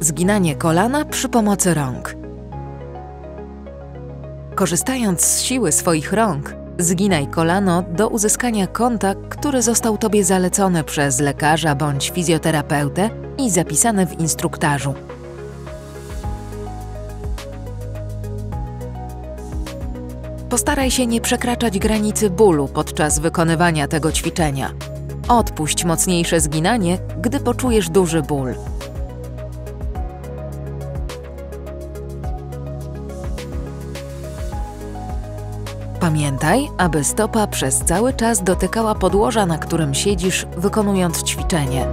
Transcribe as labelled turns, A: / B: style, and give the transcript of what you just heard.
A: Zginanie kolana przy pomocy rąk. Korzystając z siły swoich rąk, zginaj kolano do uzyskania kąta, który został Tobie zalecony przez lekarza bądź fizjoterapeutę i zapisany w instruktażu. Postaraj się nie przekraczać granicy bólu podczas wykonywania tego ćwiczenia. Odpuść mocniejsze zginanie, gdy poczujesz duży ból. Pamiętaj, aby stopa przez cały czas dotykała podłoża, na którym siedzisz, wykonując ćwiczenie.